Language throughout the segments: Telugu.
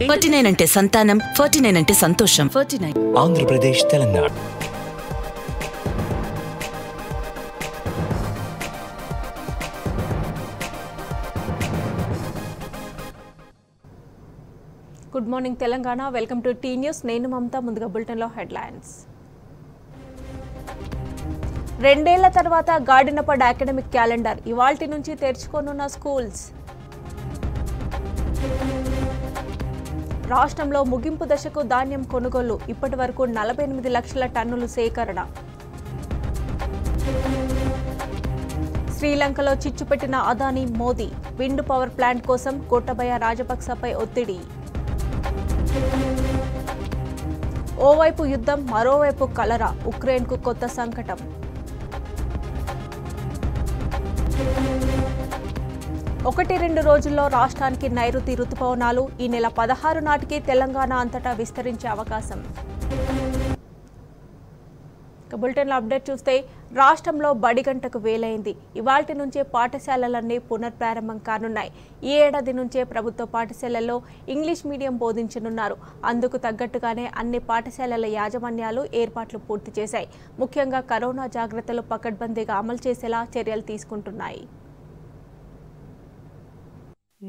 ఫార్టీ నైన్ అంటే సంతానం ఫార్టీ నైన్ అంటే సంతోషం. Forty nine. Andhra Pradesh Telangana. Good morning Telangana. Welcome to T news నేను మమత ముందుగా బులెటిన్లో హెడ్లైన్స్ రెండేళ్ళ తర్వాత గాడిన పడ్డ అకాడమిక్ క్యాలెండర్ ఇవాల్టి నుంచి తెరుచుకోనున్న స్కూల్స్ రాష్ట్రంలో ముగింపు దశకు ధాన్యం కొనుగోలు ఇప్పటి వరకు నలభై ఎనిమిది లక్షల టన్నులు సేకరణ. శ్రీలంకలో చిచ్చుపెట్టిన Adani Modi wind power plant కోసం కోటబయ రాజపక్సపై ఒత్తిడి. ఓవైపు యుద్ధం మరోవైపు కలరా ఉక్రెయిన్కు కొత్త సంకటం. ఒకటి రెండు రోజుల్లో రాష్ట్రానికి నైరుతి రుతుపవనాలు ఈ నెల పదహారు నాటికి తెలంగాణ అంతటా విస్తరించే అవకాశం. ఇక అప్డేట్ చూస్తే రాష్ట్రంలో బడిగంటకు వేలైంది. ఇవాటి నుంచే పాఠశాలలన్నీ పునర్ప్రారంభం కానున్నాయి. ఈ ఏడాది నుంచే ప్రభుత్వ పాఠశాలల్లో ఇంగ్లీష్ మీడియం బోధించనున్నారు. అందుకు తగ్గట్టుగానే అన్ని పాఠశాలల యాజమాన్యాలు ఏర్పాట్లు పూర్తి చేశాయి. ముఖ్యంగా కరోనా జాగ్రత్తలు పకడ్బందీగా అమలు చేసేలా చర్యలు తీసుకుంటున్నాయి.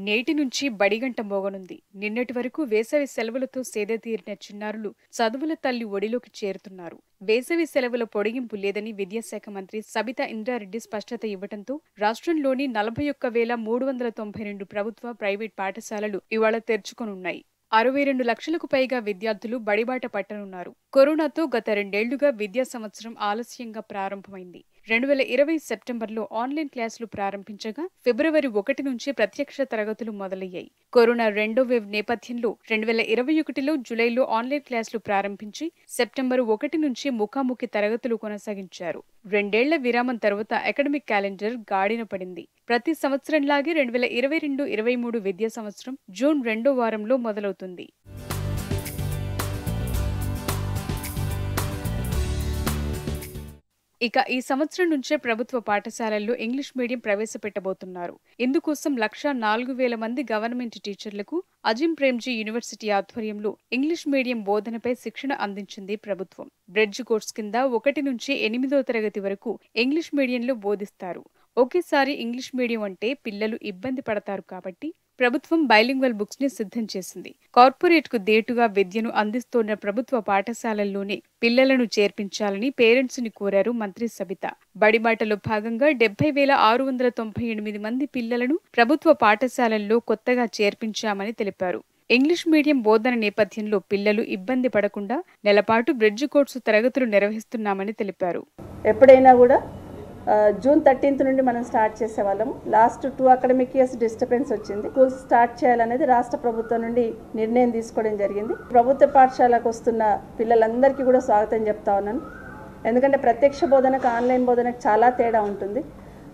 నేటి నుంచి బడిగంట మోగనుంది. నిన్నటి వరకు వేసవి సెలవులతో సేదతీరిన చిన్నారులు చదువుల తల్లి ఒడిలోకి చేరుతున్నారు. వేసవి సెలవుల పొడిగింపు లేదని విద్యాశాఖ మంత్రి సబితా ఇంద్రారెడ్డి స్పష్టత ఇవ్వడంతో రాష్ట్రంలోని నలభై ఒక్క వేల మూడు వందల తొంభై రెండు ప్రభుత్వ ప్రైవేట్ పాఠశాలలు ఇవాళ తెరుచుకొనున్నాయి. అరవై రెండు లక్షలకు పైగా విద్యార్థులు బడిబాట పట్టనున్నారు. కరోనాతో గత రెండేళ్ళుగా విద్యా సంవత్సరం ఆలస్యంగా ప్రారంభమైంది. రెండు వేల ఇరవై సెప్టెంబర్లో ఆన్లైన్ క్లాసులు ప్రారంభించగా ఫిబ్రవరి ఒకటి నుంచి ప్రత్యక్ష తరగతులు మొదలయ్యాయి. కరోనా రెండో వేవ్ నేపథ్యంలో రెండు వేల ఇరవై ఒకటిలో జూలైలో ఆన్లైన్ క్లాసులు ప్రారంభించి సెప్టెంబర్ ఒకటి నుంచి ముఖాముఖి తరగతులు కొనసాగించారు. రెండేళ్ళ విరామం తర్వాత అకాడమిక్ క్యాలెండర్ గాడిన పడింది. ప్రతి సంవత్సరంలాగే రెండు వేల ఇరవై రెండు ఇరవై మూడు విద్యా సంవత్సరం జూన్ రెండో వారంలో మొదలవుతుంది. ఇక ఈ సంవత్సరం నుంచే ప్రభుత్వ పాఠశాలల్లో ఇంగ్లీష్ మీడియం ప్రవేశపెట్టబోతున్నారు. ఇందుకోసం లక్ష నాలుగు వేల మంది గవర్నమెంట్ టీచర్లకు అజిం ప్రేమ్జీ యూనివర్సిటీ ఆధ్వర్యంలో ఇంగ్లీష్ మీడియం బోధనపై శిక్షణ అందించింది ప్రభుత్వం. బ్రెడ్జ్ కోర్స్ కింద ఒకటి నుంచి ఎనిమిదో తరగతి వరకు ఇంగ్లీష్ మీడియంలో బోధిస్తారు. ఒకేసారి ఇంగ్లీష్ మీడియం అంటే పిల్లలు ఇబ్బంది పడతారు కాబట్టి ప్రభుత్వం బైలింగ్వల్ బుక్స్ని సిద్ధం చేసింది. కార్పొరేట్కు దేటుగా విద్యను అందిస్తోన్న ప్రభుత్వ పాఠశాలల్లోనే పిల్లలను చేర్పించాలని పేరెంట్స్ని కోరారు మంత్రి సబిత. బడిబాటలో భాగంగా డెబ్బై వేల ఆరు వందల తొంభై ఎనిమిది మంది పిల్లలను ప్రభుత్వ పాఠశాలల్లో కొత్తగా చేర్పించామని తెలిపారు. ఇంగ్లీష్ మీడియం బోధన నేపథ్యంలో పిల్లలు ఇబ్బంది పడకుండా నెలపాటు బ్రిడ్జ్ కోర్సు తరగతులు నిర్వహిస్తున్నామని తెలిపారు. ఎప్పుడైనా కూడా జూన్ థర్టీన్త్ నుండి మనం స్టార్ట్ చేసేవాళ్ళం. Last two academic years disturbance వచ్చింది. స్కూల్స్ స్టార్ట్ చేయాలనేది రాష్ట్ర ప్రభుత్వం నుండి నిర్ణయం తీసుకోవడం జరిగింది. ప్రభుత్వ పాఠశాలకు వస్తున్న పిల్లలందరికీ కూడా స్వాగతం చెప్తా ఉన్నాను. ఎందుకంటే ప్రత్యక్ష బోధనకు ఆన్లైన్ బోధనకు చాలా తేడా ఉంటుంది.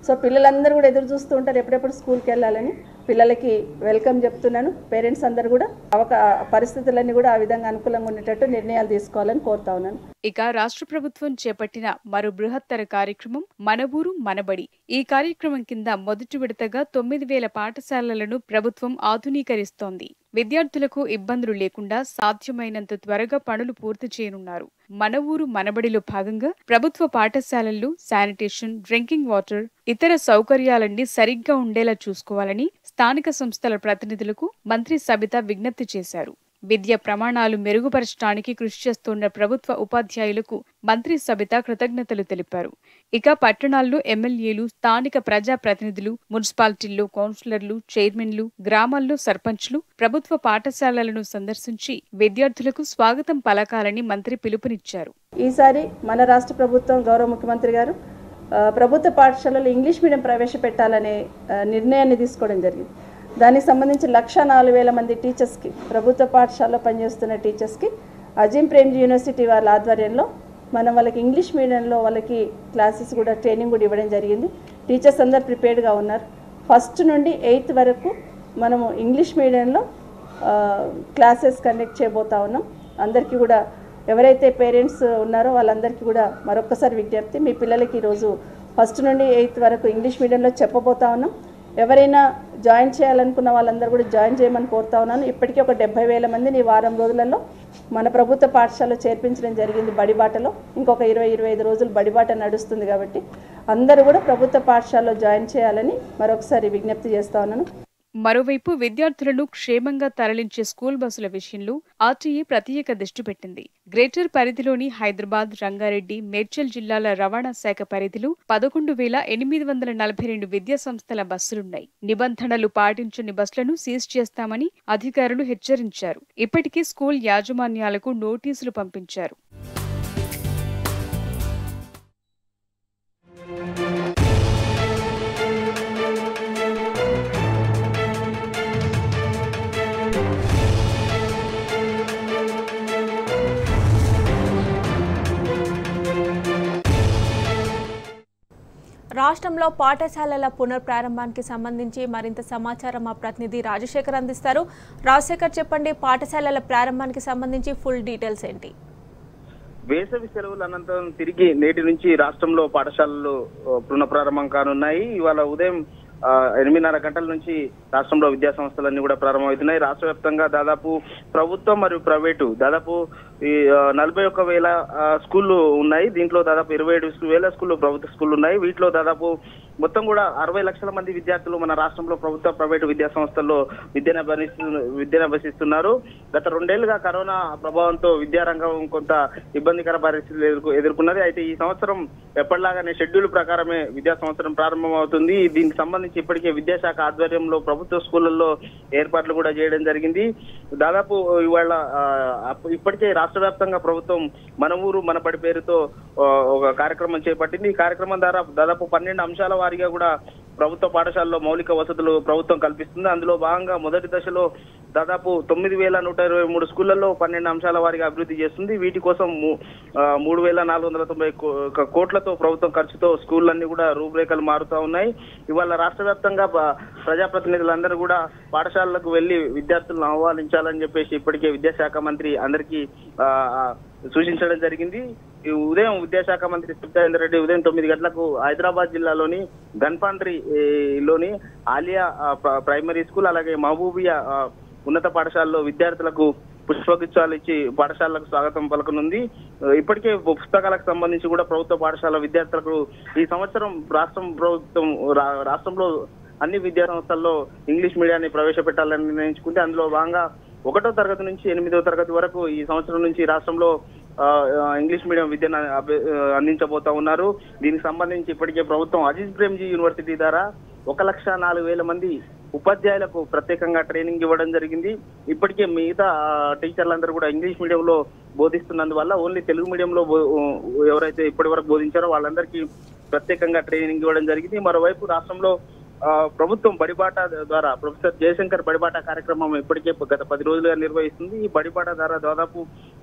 సో పిల్లలందరూ కూడా ఎదురు చూస్తూ ఉంటారు ఎప్పుడెప్పుడు స్కూల్కి వెళ్ళాలని. పిల్లలకి వెల్కమ్ చెప్తున్నాను. పేరెంట్స్ అందరూ కూడా అవక పరిస్థితులన్నీ కూడా ఆ విధంగా అనుకూలంగా ఉండేటట్టు నిర్ణయాలు తీసుకోవాలని కోరుతా ఉన్నాను. ఇక రాష్ట్ర ప్రభుత్వం చేపట్టిన మరో బృహత్తర కార్యక్రమం మన ఊరు మనబడి. ఈ కార్యక్రమం కింద మొదటి విడతగా తొమ్మిది వేల పాఠశాలలను ప్రభుత్వం ఆధునీకరిస్తోంది. విద్యార్థులకు ఇబ్బందులు లేకుండా సాధ్యమైనంత త్వరగా పనులు పూర్తి చేయనున్నారు. మన ఊరు మనబడిలో భాగంగా ప్రభుత్వ పాఠశాలల్లో శానిటేషన్ డ్రింకింగ్ వాటర్ ఇతర సౌకర్యాలన్నీ సరిగ్గా ఉండేలా చూసుకోవాలని స్థానిక సంస్థల ప్రతినిధులకు మంత్రి సబిత విజ్ఞప్తి చేశారు. విద్య ప్రమాణాలు మెరుగుపరచడానికి కృషి చేస్తున్న ప్రభుత్వ ఉపాధ్యాయులకు మంత్రి సబిత కృతజ్ఞతలు తెలిపారు. ఇక పట్టణాల్లో ఎమ్మెల్యేలు స్థానిక ప్రజా ప్రతినిధులు మున్సిపాలిటీల్లో కౌన్సిలర్లు చైర్మన్లు గ్రామాల్లో సర్పంచ్లు ప్రభుత్వ పాఠశాలలను సందర్శించి విద్యార్థులకు స్వాగతం పలకాలని మంత్రి పిలుపునిచ్చారు. ఈసారి మన రాష్ట్ర ప్రభుత్వం గౌరవ ముఖ్యమంత్రి గారు ప్రభుత్వ పాఠశాలలో ఇంగ్లీష్ మీడియం ప్రవేశపెట్టాలనే నిర్ణయాన్ని తీసుకోవడం జరిగింది. దానికి సంబంధించి లక్ష నాలుగు వేల మంది టీచర్స్కి ప్రభుత్వ పాఠశాలలో పనిచేస్తున్న టీచర్స్కి అజిం ప్రేమ్ యూనివర్సిటీ వాళ్ళ ఆధ్వర్యంలో మనం వాళ్ళకి ఇంగ్లీష్ మీడియంలో వాళ్ళకి క్లాసెస్ కూడా ట్రైనింగ్ కూడా ఇవ్వడం జరిగింది. టీచర్స్ అందరు ప్రిపేర్డ్గా ఉన్నారు. ఫస్ట్ నుండి ఎయిత్ వరకు మనము ఇంగ్లీష్ మీడియంలో క్లాసెస్ కండక్ట్ చేయబోతా ఉన్నాం. అందరికీ కూడా ఎవరైతే పేరెంట్స్ ఉన్నారో వాళ్ళందరికీ కూడా మరొకసారి విజ్ఞప్తి మీ పిల్లలకి ఈరోజు ఫస్ట్ నుండి ఎయిత్ వరకు ఇంగ్లీష్ మీడియంలో చెప్పబోతా ఉన్నాం. ఎవరైనా జాయిన్ చేయాలనుకున్న వాళ్ళందరూ కూడా జాయిన్ చేయమని కోరుతా ఉన్నాను. ఇప్పటికీ ఒక డెబ్బై వేల మందిని వారం రోజులలో మన ప్రభుత్వ పాఠశాలలో చేర్పించడం జరిగింది బడిబాటలో ఇంకొక ఇరవై ఇరవై ఐదు రోజులు బడిబాట నడుస్తుంది కాబట్టి అందరూ కూడా ప్రభుత్వ పాఠశాలలో జాయిన్ చేయాలని మరొకసారి విజ్ఞప్తి చేస్తా ఉన్నాను. మరోవైపు విద్యార్థులను క్షేమంగా తరలించే స్కూల్ బస్సుల విషయంలో ఆర్టీఏ ప్రత్యేక దృష్టి పెట్టింది. గ్రేటర్ పరిధిలోని హైదరాబాద్ రంగారెడ్డి మేడ్చల్ జిల్లాల రవాణా శాఖ పరిధిలో పదకొండు వేల ఎనిమిది వందల నలభై రెండు విద్యా సంస్థల బస్సులున్నాయి. నిబంధనలు పాటించని బస్సులను సీజ్ చేస్తామని అధికారులు హెచ్చరించారు. ఇప్పటికే స్కూల్ యాజమాన్యాలకు నోటీసులు పంపించారు. రాష్ట్రంలో పాఠశాలల పునఃప్రారంభానికి సంబంధించి మరింత సమాచారం మా ప్రతినిధి రాజశేఖర్ అందిస్తారు. రాజశేఖర్ చెప్పండి పాఠశాలల ప్రారంభానికి సంబంధించి ఫుల్ డీటెయిల్స్ ఏంటి? వేసవి సెలవుల అనంతరం తిరిగి నేటి నుంచి రాష్ట్రంలో పాఠశాలలు పునఃప్రారంభం కానున్నాయి. ఇవాళ ఉదయం ఎనిమిదిన్నర గంటల నుంచి రాష్ట్రంలో విద్యా సంస్థలన్నీ కూడా ప్రారంభమవుతున్నాయి. రాష్ట్ర వ్యాప్తంగా దాదాపు ప్రభుత్వం మరియు ప్రైవేటు దాదాపు ఈ నలభై ఒక్క వేల స్కూళ్ళు ఉన్నాయి. దీంట్లో దాదాపు ఇరవై ఏడు వేల స్కూళ్ళు ప్రభుత్వ స్కూళ్ళు ఉన్నాయి. వీటిలో దాదాపు మొత్తం కూడా అరవై లక్షల మంది విద్యార్థులు మన రాష్ట్రంలో ప్రభుత్వ ప్రైవేటు విద్యా సంస్థల్లో విద్యను విద్యను అభ్యసిస్తున్నారు. గత రెండేళ్ళుగా కరోనా ప్రభావంతో విద్యారంగం కొంత ఇబ్బందికర పరిస్థితులు ఎదుర్కొ- ఎదుర్కొన్నది. అయితే ఈ సంవత్సరం ఎప్పటిలాగానే షెడ్యూల్ ప్రకారమే విద్యా సంవత్సరం ప్రారంభమవుతుంది. దీనికి సంబంధించి ఇప్పటికే విద్యాశాఖ ఆధ్వర్యంలో ప్రభుత్వ స్కూళ్ళలో ఏర్పాట్లు కూడా చేయడం జరిగింది. దాదాపు ఇవాళ ఇప్పటికే రాష్ట్ర వ్యాప్తంగా ప్రభుత్వం మన ఊరు మన పడి పేరుతో ఒక కార్యక్రమం చేపట్టింది. ఈ కార్యక్రమం ద్వారా దాదాపు పన్నెండు అంశాల వారీగా కూడా ప్రభుత్వ పాఠశాలలో మౌలిక వసతులు ప్రభుత్వం కల్పిస్తుంది. అందులో భాగంగా మొదటి దశలో దాదాపు తొమ్మిది వేల నూట ఇరవై మూడు స్కూళ్ళలో పన్నెండు అంశాల వారిగా అభివృద్ధి చేస్తుంది. వీటి కోసం మూడు వేల నాలుగు వందల తొంభై కోట్లతో ప్రభుత్వం ఖర్చుతో స్కూళ్ళన్నీ కూడా రూపురేఖలు మారుతా ఉన్నాయి. ఇవాళ రాష్ట్ర వ్యాప్తంగా ప్రజాప్రతినిధులందరూ కూడా పాఠశాలలకు వెళ్ళి విద్యార్థులను ఆహ్వానించాలని చెప్పేసి ఇప్పటికే విద్యాశాఖ మంత్రి అందరికీ సూచించడం జరిగింది. ఉదయం విద్యాశాఖ మంత్రి సత్యేందర్ రెడ్డి ఉదయం తొమ్మిది గంటలకు హైదరాబాద్ జిల్లాలోని గన్పాండ్రి లోని ఆలియా ప్రైమరీ స్కూల్ అలాగే మహబూబియా ఉన్నత పాఠశాలలో విద్యార్థులకు పుష్పగుచ్చాలు ఇచ్చి పాఠశాలకు స్వాగతం పలకనుంది. ఇప్పటికే పుస్తకాలకు సంబంధించి కూడా ప్రభుత్వ పాఠశాల విద్యార్థులకు ఈ సంవత్సరం రాష్ట్రం ప్రభుత్వం రా- రాష్ట్రంలో అన్ని విద్యా సంస్థల్లో ఇంగ్లీష్ మీడియాన్ని ప్రవేశపెట్టాలని నిర్ణయించుకుంటే అందులో భాగంగా ఒకటో తరగతి నుంచి ఎనిమిదో తరగతి వరకు ఈ సంవత్సరం నుంచి రాష్ట్రంలో ఇంగ్లీష్ మీడియం విద్యను అభ్య- అందించబోతా ఉన్నారు. దీనికి సంబంధించి ఇప్పటికే ప్రభుత్వం అజీజ్ ప్రేమ్జీ యూనివర్సిటీ ద్వారా ఒక లక్ష నాలుగు వేల మంది ఉపాధ్యాయులకు ప్రత్యేకంగా ట్రైనింగ్ ఇవ్వడం జరిగింది. ఇప్పటికే మిగతా టీచర్లందరూ కూడా ఇంగ్లీష్ మీడియంలో బోధిస్తున్నందువల్ల ఓన్లీ తెలుగు మీడియంలో ఎవరైతే ఇప్పటి వరకు బోధించారో వాళ్ళందరికీ ప్రత్యేకంగా ట్రైనింగ్ ఇవ్వడం జరిగింది. మరోవైపు రాష్ట్రంలో ప్రభుత్వం బడిబాట ద్వారా ప్రొఫెసర్ జయశంకర్ బడిబాట కార్యక్రమం ఇప్పటికే గత పది రోజులుగా నిర్వహిస్తుంది. ఈ బడిబాట ద్వారా దాదాపు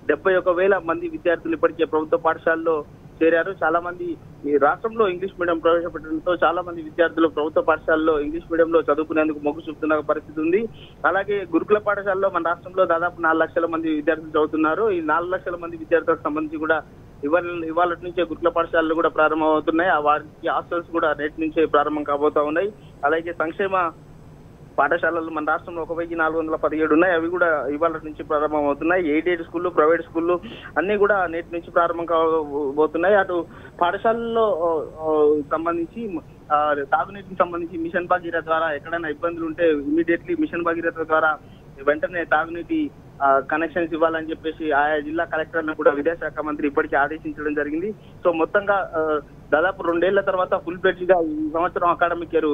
డెబ్బై ఒక వేల మంది విద్యార్థులు ఇప్పటికే ప్రభుత్వ పాఠశాలలో చేరారు. చాలా మంది ఈ రాష్ట్రంలో ఇంగ్లీష్ మీడియం ప్రవేశపెట్టడంతో చాలా మంది విద్యార్థులు ప్రభుత్వ పాఠశాలలో ఇంగ్లీష్ మీడియంలో చదువుకునేందుకు మొగ్గు చూపుతున్న పరిస్థితి ఉంది. అలాగే గురుకుల పాఠశాలలో మన రాష్ట్రంలో దాదాపు నాలుగు లక్షల మంది విద్యార్థులు చదువుతున్నారు. ఈ నాలుగు లక్షల మంది విద్యార్థులకు సంబంధించి కూడా ఇవాళ ఇవాళ నుంచే గురుకుల పాఠశాలలు కూడా ప్రారంభమవుతున్నాయి. ఆ వారికి హాస్టల్స్ కూడా నేటి నుంచే ప్రారంభం కాబోతా ఉన్నాయి. అలాగే సంక్షేమ పాఠశాలలు మన రాష్ట్రంలో ఒక వెయ్యి నాలుగు వందల పదిహేడు ఉన్నాయి. అవి కూడా ఇవాళ నుంచి ప్రారంభం అవుతున్నాయి ఎయిడెడ్ స్కూళ్ళు ప్రైవేట్ స్కూళ్ళు అన్ని కూడా నేటి నుంచి ప్రారంభం కాబోతున్నాయి. అటు పాఠశాలల్లో సంబంధించి తాగునీటికి సంబంధించి మిషన్ భగీరథ ద్వారా ఎక్కడైనా ఇబ్బందులు ఉంటే ఇమీడియట్లీ మిషన్ భగీరథ ద్వారా వెంటనే తాగునీటి కనెక్షన్స్ ఇవ్వాలని చెప్పేసి ఆయా జిల్లా కలెక్టర్లను కూడా విద్యాశాఖ మంత్రి ఇప్పటికే ఆదేశించడం జరిగింది. సో మొత్తంగా దాదాపు రెండేళ్ళ తర్వాత ఫుల్ ఫ్లెడ్జ్గా ఈ సంవత్సరం అకాడమిక్ ఇయర్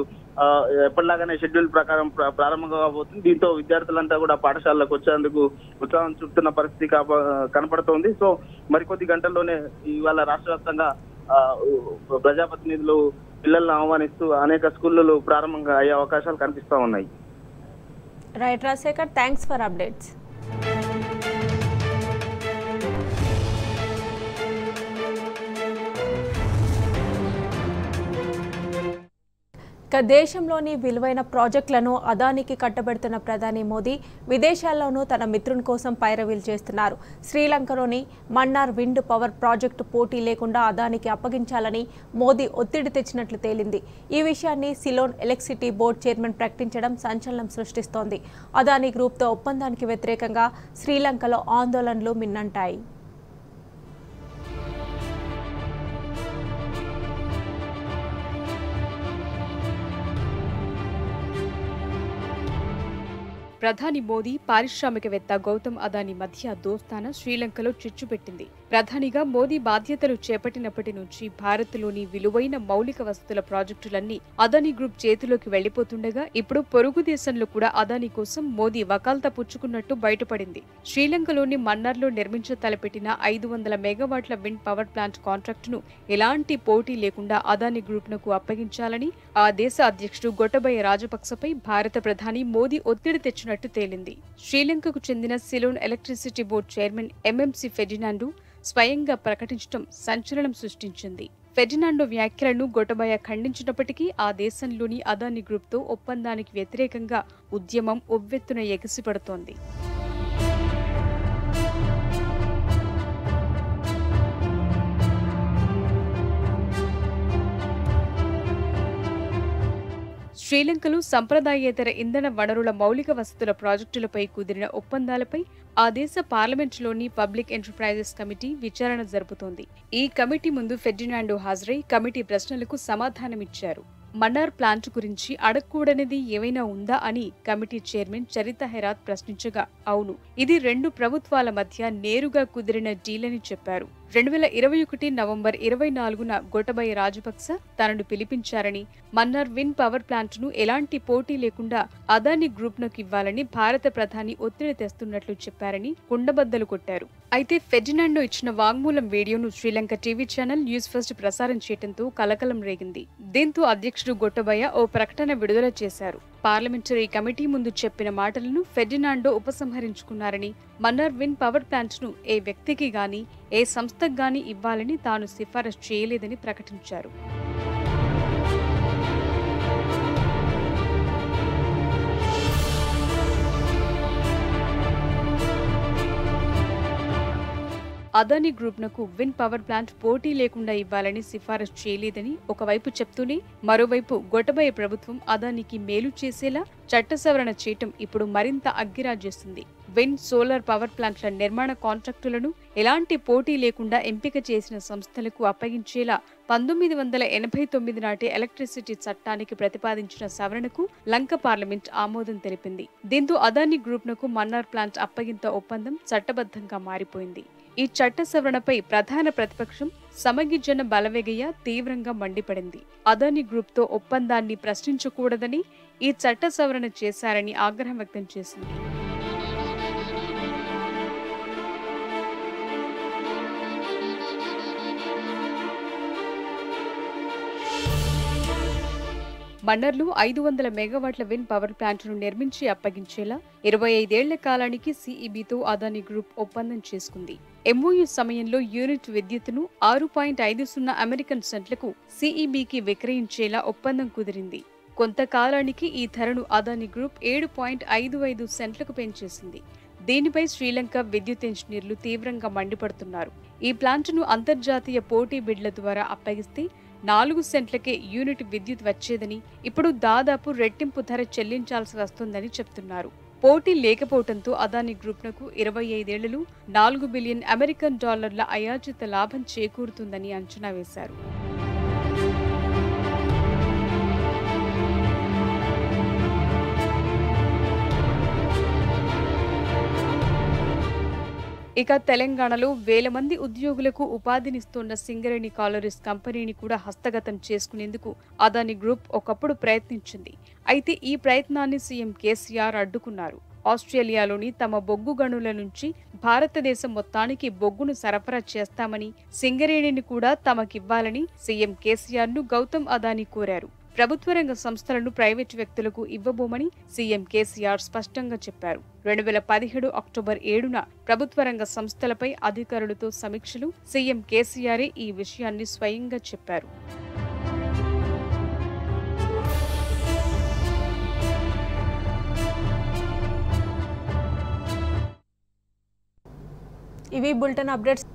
ఎప్పటిలాగానే షెడ్యూల్ ప్రకారం ప్రారంభం కాబోతుంది. దీంతో విద్యార్థులంతా కూడా పాఠశాలకు వచ్చేందుకు ఉత్సాహం చూపుతున్న పరిస్థితి కనపడుతోంది. సో మరికొద్ది గంటల్లోనే ఇవాళ రాష్ట్ర వ్యాప్తంగా ప్రజాప్రతినిధులు పిల్లలను ఆహ్వానిస్తూ అనేక స్కూళ్ళు ప్రారంభంగా అయ్యే అవకాశాలు కనిపిస్తా ఉన్నాయి. Right Rajasekhar thanks for updates ఇక దేశంలోని విలువైన ప్రాజెక్టులను అదానికి కట్టబెడుతున్న ప్రధాని మోదీ విదేశాల్లోనూ తన మిత్రుని కోసం పైరవీలు చేస్తున్నారు. శ్రీలంకలోని మన్నార్ విండ్ పవర్ ప్రాజెక్టు పోటీ లేకుండా అదానికి అప్పగించాలని మోదీ ఒత్తిడి తెచ్చినట్లు తేలింది. ఈ విషయాన్ని సిలోన్ ఎలక్ట్రిసిటీ బోర్డు చైర్మన్ ప్రకటించడం సంచలనం సృష్టిస్తోంది. అదానీ గ్రూప్తో ఒప్పందానికి వ్యతిరేకంగా శ్రీలంకలో ఆందోళనలు మిన్నంటాయి. ప్రధాని మోదీ పారిశ్రామికవేత్త గౌతమ్ అదానీ మధ్య దోస్తాన శ్రీలంకలో చిచ్చు పెట్టింది. ప్రధానిగా మోదీ బాధ్యతలు చేపట్టినప్పటి నుంచి భారత్లోని విలువైన మౌలిక వసతుల ప్రాజెక్టులన్నీ అదానీ గ్రూప్ చేతిలోకి వెళ్ళిపోతుండగా ఇప్పుడు పొరుగు దేశంలో కూడా అదానీ కోసం మోదీ వకాల్తా పుచ్చుకున్నట్టు బయటపడింది. శ్రీలంకలోని మన్నార్లో నిర్మించ తలపెట్టిన ఐదు వందల మెగావాట్ల విండ్ పవర్ ప్లాంట్ కాంట్రాక్టును ఎలాంటి పోటీ లేకుండా అదానీ గ్రూప్నకు అప్పగించాలని ఆ దేశ అధ్యక్షుడు గొటబయ రాజపక్సపై భారత ప్రధాని మోదీ ఒత్తిడి తెచ్చినట్టు తేలింది. శ్రీలంకకు చెందిన Ceylon electricity board chairman MMC Ferdinando స్వయంగా ప్రకటించడం సంచలనం సృష్టించింది. ఫెర్డినాండో వ్యాఖ్యలను గొటబయ ఖండించినప్పటికీ ఆ దేశంలోని అదాని గ్రూప్తో ఒప్పందానికి వ్యతిరేకంగా ఉద్యమం ఉవ్వెత్తున ఎగసిపడుతోంది. శ్రీలంకలో సంప్రదాయేతర ఇంధన వనరుల మౌలిక వసతుల ప్రాజెక్టులపై కుదిరిన ఒప్పందాలపై ఆ దేశ పార్లమెంటులోని పబ్లిక్ ఎంటర్ప్రైజెస్ కమిటీ విచారణ జరుపుతోంది. ఈ కమిటీ ముందు ఫెర్డినాండో హాజరై కమిటీ ప్రశ్నలకు సమాధానమిచ్చారు. మన్నార్ ప్లాంట్ గురించి అడగకూడనిది ఏమైనా ఉందా అని కమిటీ చైర్మన్ చరిత హెరాత్ ప్రశ్నించగా అవును ఇది రెండు ప్రభుత్వాల మధ్య నేరుగా కుదిరిన డీల్ అని చెప్పారు. రెండు వేల ఇరవై ఒకటి నవంబర్ ఇరవై నాలుగున గోటబయ రాజపక్స తనను పిలిపించారని మన్నార్ విన్ పవర్ ప్లాంట్ను ఎలాంటి పోటీ లేకుండా అదానీ గ్రూప్నకు ఇవ్వాలని భారత ప్రధాని ఒత్తిడి తెస్తున్నట్లు చెప్పారని కుండబద్దలు కొట్టారు. అయితే ఫెర్డినాండో ఇచ్చిన వాంగ్మూలం వీడియోను Sri Lanka TV channel News First ప్రసారం చేయడంతో కలకలం రేగింది. దీంతో అధ్యక్షుడు గొట్టబయ్య ఓ ప్రకటన విడుదల చేశారు. పార్లమెంటరీ కమిటీ ముందు చెప్పిన మాటలను ఫెర్డినాండో ఉపసంహరించుకున్నారని మన్నార్ విన్ పవర్ ప్లాంట్ను ఏ వ్యక్తికి గాని ఏ సంస్థ సంస్థకు గాని ఇవ్వాలని తాను సిఫారసు చేయలేదని ప్రకటించారు. అదానీ గ్రూప్నకు విన్ పవర్ ప్లాంట్ పోటీ లేకుండా ఇవ్వాలని సిఫారసు చేయలేదని ఒకవైపు చెప్తూనే మరోవైపు గొటబయ ప్రభుత్వం అదానికి మేలు చేసేలా చట్ట సవరణ చేయటం ఇప్పుడు మరింత అగ్గిరాజేస్తుంది. విన్ సోలార్ పవర్ ప్లాంట్ల నిర్మాణ కాంట్రాక్టులను ఎలాంటి పోటీ లేకుండా ఎంపిక చేసిన సంస్థలకు అప్పగించేలా పంతొమ్మిది వందల ఎనభై తొమ్మిది నాటి ఎలక్ట్రిసిటీ చట్టానికి ప్రతిపాదించిన సవరణకు లంక పార్లమెంట్ ఆమోదం తెలిపింది. దీంతో అదానీ గ్రూప్నకు మన్నార్ ప్లాంట్ అప్పగింత ఒప్పందం చట్టబద్ధంగా మారిపోయింది. ఈ చట్ట సవరణపై ప్రధాన ప్రతిపక్షం సమగిజ్జన బలవేగయ్య తీవ్రంగా మండిపడింది. అదానీ గ్రూప్తో ఒప్పందాన్ని ప్రశ్నించకూడదని ఈ చట్ట సవరణ చేశారని ఆగ్రహం వ్యక్తం చేసింది. మన్నర్లు ఐదు వందల మెగావాట్ల విన్ పవర్ ప్లాంట్ను నిర్మించి అప్పగించేలా ఇరవై ఐదేళ్ళ కాలానికి సిఈబితో అదాని గ్రూప్ ఒప్పందం చేసుకుంది. ఎంఓయు సమయంలో యూనిట్ విద్యుత్తును ఆరు పాయింట్ ఐదు సున్నా అమెరికన్ సెంట్లకు సిఈబికి విక్రయించేలా ఒప్పందం కుదిరింది. కొంతకాలానికి ఈ ధరను అదాని గ్రూప్ ఏడు పాయింట్ ఐదు ఐదు సెంట్లకు పెంచేసింది. దీనిపై శ్రీలంక విద్యుత్ ఇంజనీర్లు తీవ్రంగా మండిపడుతున్నారు. ఈ ప్లాంట్ను అంతర్జాతీయ పోటీ బిడ్ల ద్వారా అప్పగిస్తే నాలుగు సెంట్లకే యూనిట్ విద్యుత్ వచ్చేదని ఇప్పుడు దాదాపు రెట్టింపు ధర చెల్లించాల్సి వస్తుందని చెప్తున్నారు. పోటీ లేకపోవడంతో అదానీ గ్రూప్నకు ఇరవై ఐదేళ్ళలో నాలుగు బిలియన్ అమెరికన్ డాలర్ల అయాచిత లాభం చేకూరుతుందని అంచనా వేశారు. ఇక తెలంగాణలో వేల మంది ఉద్యోగులకు ఉపాధినిస్తున్న సింగరేణి కాలరీస్ కంపెనీని కూడా హస్తగతం చేసుకునేందుకు అదాని గ్రూప్ ఒకప్పుడు ప్రయత్నించింది. అయితే ఈ ప్రయత్నాన్ని సీఎం కేసీఆర్ అడ్డుకున్నారు. ఆస్ట్రేలియాలోని తమ బొగ్గు గనుల నుంచి భారతదేశం మొత్తానికి బొగ్గును సరఫరా చేస్తామని సింగరేణిని కూడా తమకివ్వాలని సీఎం కేసీఆర్ను గౌతమ్ అదాని కోరారు. ప్రభుత్వ రంగ సంస్థలను ప్రైవేటు వ్యక్తులకు ఇవ్వబోమని సీఎం కేసీఆర్ స్పష్టంగా చెప్పారు. రెండు వేల పదిహేడు అక్టోబర్ ఏడున ప్రభుత్వ రంగ సంస్థలపై అధికారులతో సమీక్షలు సీఎం కేసీఆరే ఈ విషయాన్ని స్వయంగా చెప్పారు. ఇవి బులెటిన్ అప్డేట్స్.